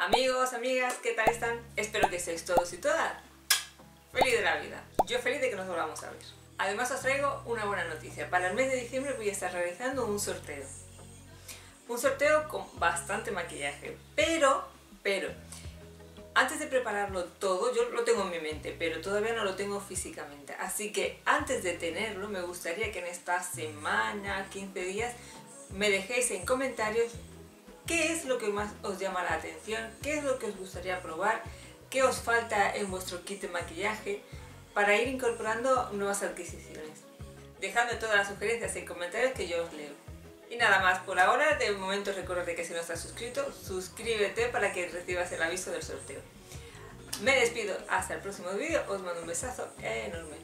Amigos, amigas, ¿qué tal están? Espero que estéis todos y todas feliz de la vida. Yo feliz de que nos volvamos a ver. Además os traigo una buena noticia. Para el mes de diciembre voy a estar realizando un sorteo. Un sorteo con bastante maquillaje. Pero, pero, antes de prepararlo todo, yo lo tengo en mi mente, pero todavía no lo tengo físicamente. Así que antes de tenerlo, me gustaría que en esta semana, 15 días, me dejéis en comentarios qué es lo que más os llama la atención, qué es lo que os gustaría probar, qué os falta en vuestro kit de maquillaje para ir incorporando nuevas adquisiciones. Dejadme todas las sugerencias en comentarios que yo os leo. Y nada más por ahora, de momento recuerda que si no estás suscrito, suscríbete para que recibas el aviso del sorteo. Me despido, hasta el próximo vídeo, os mando un besazo enorme.